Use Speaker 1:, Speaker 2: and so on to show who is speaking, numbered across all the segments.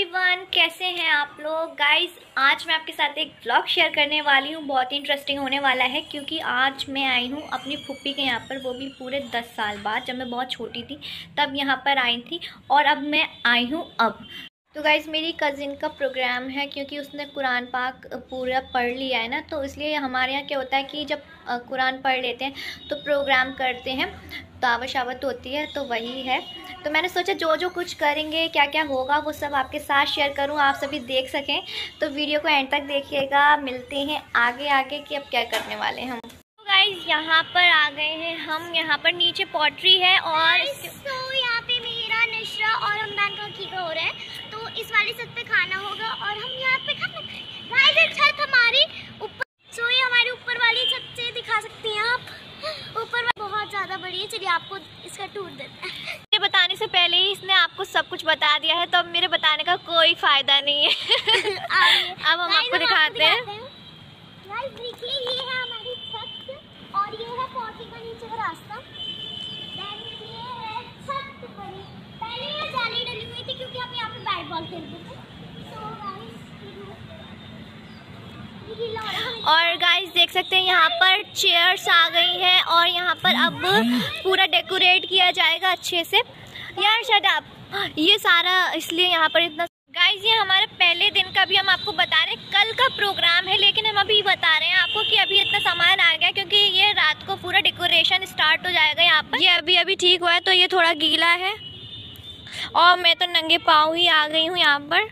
Speaker 1: Everyone कैसे हैं आप लोग? गाइस आज मैं आपके साथ एक ब्लॉग शेयर करने वाली हूँ। बहुत ही इंटरेस्टिंग होने वाला है, क्योंकि आज मैं आई हूँ अपनी फुप्पी के यहाँ पर, वो भी पूरे दस साल बाद, जब मैं बहुत छोटी थी, तब यहाँ पर आई थी और अब मैं आई हूँ अब। तो गाइज़ मेरी कज़िन का प्रोग्राम है क्योंकि उसने कुरान पाक पूरा पढ़ लिया है ना तो इसलिए हमारे यहाँ क्या होता है कि जब कुरान पढ़ लेते हैं तो प्रोग्राम करते हैं, दावत शावत होती है तो वही है। तो मैंने सोचा जो जो कुछ करेंगे क्या क्या होगा, वो सब आपके साथ शेयर करूँ, आप सभी देख सकें। तो वीडियो को एंड तक देखिएगा, मिलते हैं आगे आगे कि अब क्या करने वाले हैं हम। तो गाइज़ यहाँ पर आ गए हैं हम, यहाँ पर नीचे पॉटरी है और
Speaker 2: इस छत पे खाना होगा और हम यहाँ पे खाना खाएँगे छत हमारी ऊपर सो ये हमारी ऊपर वाली छत से दिखा सकते हैं आप। ऊपर बहुत ज़्यादा बड़ी है चलिए आपको इसका टूर देते हैं।
Speaker 1: बताने से पहले ही इसने आपको सब कुछ बता दिया है तो अब मेरे बताने का कोई फ़ायदा नहीं है। अब हम आपको दिखाते हैं
Speaker 2: देखिए ये है हमारी छत और ये है पौधे का नीचे का रास्ता ये है छत बनी पहले ये जाली डली हुई थी क्योंकि हम यहाँ पे बैट बॉल खेलते थे
Speaker 1: और गाइस देख सकते हैं, यहाँ पर चेयर्स आ गई हैं और यहाँ पर अब पूरा डेकोरेट किया जाएगा अच्छे से। यार शट आप ये सारा इसलिए यहाँ पर इतना गाइज़ ये हमारे पहले दिन का भी हम आपको बता रहे हैं, कल का प्रोग्राम है, लेकिन हम अभी बता रहे हैं आपको कि अभी इतना सामान आ गया, क्योंकि ये रात को पूरा डेकोरेशन स्टार्ट हो जाएगा यहाँ पर। ये अभी अभी ठीक हुआ है तो ये थोड़ा गीला है। और मैं तो नंगे पाँव ही आ गई हूँ यहाँ पर।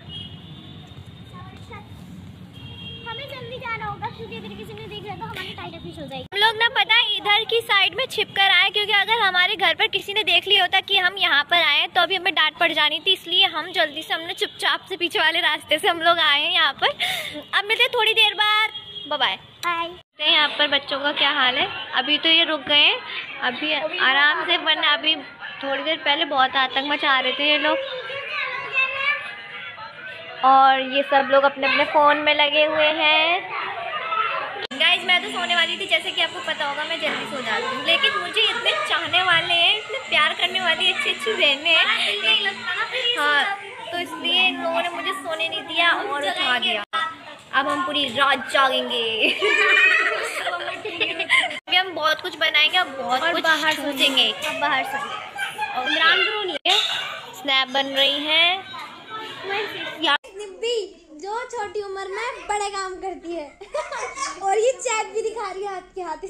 Speaker 1: हम लोग ना पता है इधर की साइड में छिप कर आए क्योंकि अगर हमारे घर पर किसी ने देख लिया होता कि हम यहाँ पर आए तो अभी हमें डांट पड़ जानी थी इसलिए हम जल्दी से हमने चुपचाप से पीछे वाले रास्ते से हम लोग आए हैं यहाँ पर। अब मिलते थोड़ी देर बाद। बाय बाय यहाँ पर बच्चों का क्या हाल है? अभी तो ये रुक गए हैं। अभी आराम से वरना अभी थोड़ी देर पहले बहुत आतंक मचा रहे थे ये लोग। और ये सब लोग अपने अपने फ़ोन में लगे हुए हैं। मैं सोने वाली थी जैसे कि आपको पता होगा मैं जल्दी सो जाती हूँ। लेकिन मुझे इतने चाहने वाले हैं इतने प्यार करने वाली अच्छी अच्छी बहनें हैं। हाँ तो इसलिए इन लोगों ने मुझे सोने नहीं दिया और उठा दिया। अब हम पूरी रात जागेंगे। अभी हम बहुत कुछ बनाएँगे और बहुत और कुछ बाहर सोचेंगे। बाहर से और स्नैप बन रही है।
Speaker 2: जो छोटी उम्र में बड़े काम करती है। और ये चैट भी दिखा रही है हाथ के हाथ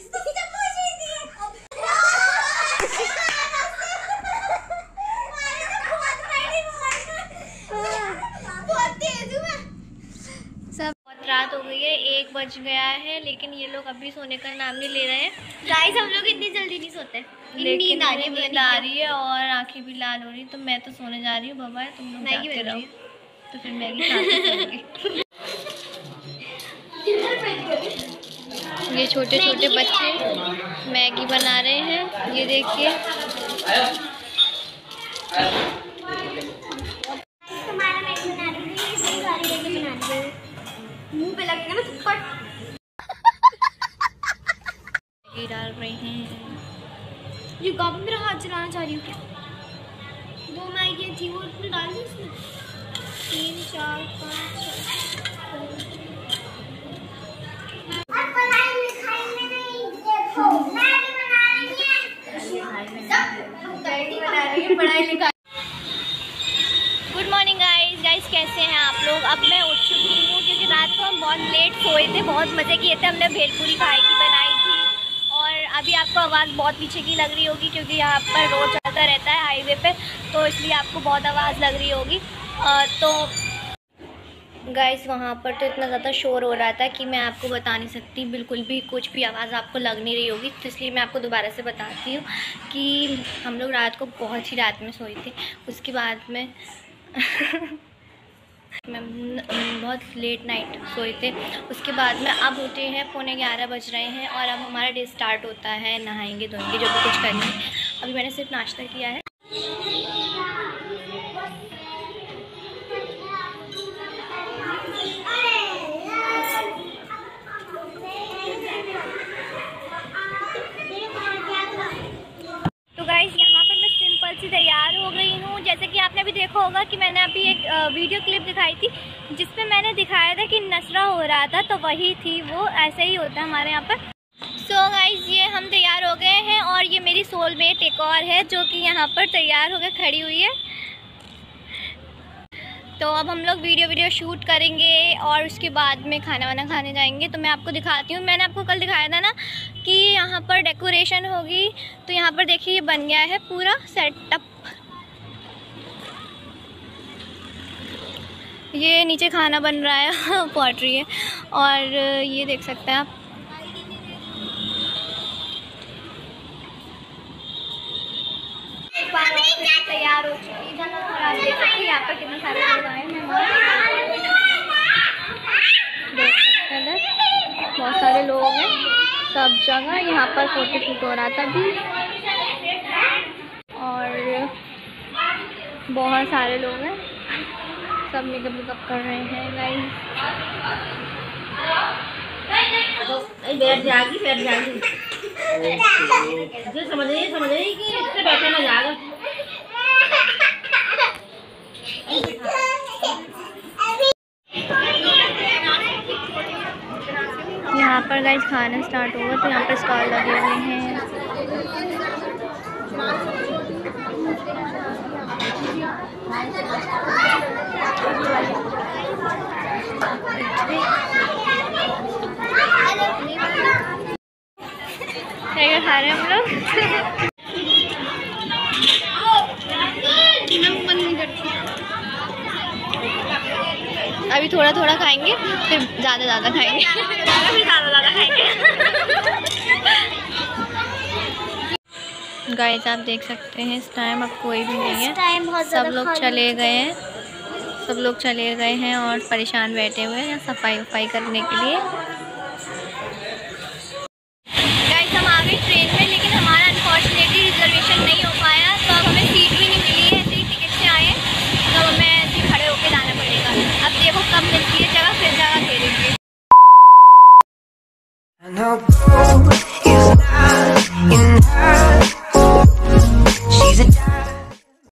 Speaker 1: सब बहुत रात हो गई है एक बज गया है लेकिन ये लोग अभी सोने का नाम नहीं ले रहे हैं।
Speaker 2: गाइस हम लोग इतनी जल्दी नहीं सोते।
Speaker 1: लेकिन नींद आ रही है और आँखें भी लाल हो रही है तो मैं तो सोने जा रही हूँ बाबा तुम लोग जाते रहो तो फिर मैगी ये छोटे छोटे बच्चे मैगी बना रहे हैं ये देखिए।
Speaker 2: मुँह पे लगेगा ना थप्पड़।
Speaker 1: डाल रहे हैं।
Speaker 2: ये गाबी मेरा हाथ चलाना चाह रही हूँ। क्या दो मैगी थी वो डाल दी उसमें। चार
Speaker 1: गुड मॉर्निंग गाइस गाइस कैसे हैं आप लोग? अब मैं उठ चुकी हूँ क्योंकि रात को हम बहुत लेट सोए थे, बहुत मज़े किए थे। हमने भेलपूरी खाई थी, बनाई थी। और अभी आपको आवाज़ बहुत पीछे की लग रही होगी क्योंकि यहाँ पर रोड चलता रहता है हाईवे पे तो इसलिए आपको बहुत आवाज़ लग रही होगी। तो गाइस वहाँ पर तो इतना ज़्यादा शोर हो रहा था कि मैं आपको बता नहीं सकती। बिल्कुल भी कुछ भी आवाज़ आपको लग नहीं रही होगी तो इसलिए मैं आपको दोबारा से बताती हूँ कि हम लोग रात को बहुत ही रात में सोए थे। उसके बाद में मैं बहुत लेट नाइट सोए थे। उसके बाद में अब उठे हैं, पौने ग्यारह बज रहे हैं और अब हमारा डे स्टार्ट होता है, नहाएँगे, धोएँगे, जो भी कुछ करेंगे अभी मैंने सिर्फ़ नाश्ता किया है। होगा कि मैंने अभी एक वीडियो क्लिप दिखाई थी जिसमें मैंने दिखाया था कि नशरा हो रहा था तो वही थी वो, ऐसे ही होता है हमारे यहाँ पर। सो so गाइज़ ये हम तैयार हो गए हैं और ये मेरी सोलमेट एक और है, जो कि यहाँ पर तैयार होकर खड़ी हुई है। तो अब हम लोग वीडियो वीडियो शूट करेंगे और उसके बाद में खाना वाना खाने जाएँगे। तो मैं आपको दिखाती हूँ। मैंने आपको कल दिखाया था ना कि यहाँ पर डेकोरेशन होगी तो यहाँ पर देखिए ये बन गया है पूरा सेटअप ये नीचे खाना बन रहा है पॉटरी है। और ये देख सकते हैं आप। तैयार हो चुकी है यहाँ पर कितने सारे लोग आए हैं बहुत सारे लोग हैं, सब जगह। यहाँ पर फ़ोटो शूट हो रहा था भी और बहुत सारे लोग हैं। सब मेकअप वेकअप कर रहे हैं गाइस
Speaker 3: बैठ जाएगी बैठ जाएगी जो समझ रही समझ रही कि इससे बैठे ना जाएगा
Speaker 1: यहाँ पर गाइस खाना स्टार्ट हुआ तो यहाँ पर स्टॉल लगे हुए हैं। खा रहे हैं हम लोग? अभी थोड़ा थोड़ा खाएँगे फिर ज़्यादा ज़्यादा खाएँगे। फिर ज़्यादा ज़्यादा खाएँगे गाइस आप देख सकते हैं इस टाइम अब कोई भी नहीं है। सब लोग चले गए हैं। सब लोग चले गए हैं और परेशान बैठे हुए हैं सफ़ाई वफाई करने के लिए। गाइस हम आ गए ट्रेन